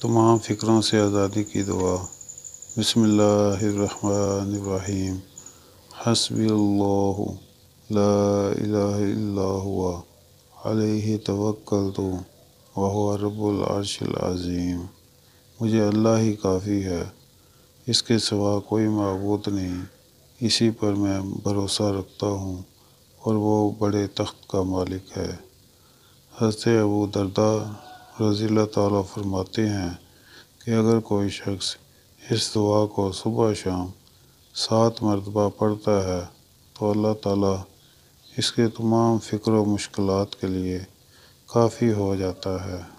تمام فکروں سے آزادی کی دعا۔ بسم اللہ الرحمن الرحیم۔ حسبی اللہ لا الہ الا ہوا۔ علیہ توکلت وهو رب العرش العظیم۔ مجھے اللہ ہی کافی ہے۔ اس کے سوا کوئی معبود نہیں۔ اسی پر میں بھروسہ رکھتا ہوں اور وہ بڑے تخت کا مالک ہے۔ حضرت ابو دردہ رضی اللہ تعالیٰ فرماتے ہیں کہ اگر کوئی شخص اس دعا کو صبح شام سات مرتبہ پڑھتا ہے تو اللہ تعالیٰ اس کے تمام فکر و مشکلات کے لیے کافی ہو جاتا ہے۔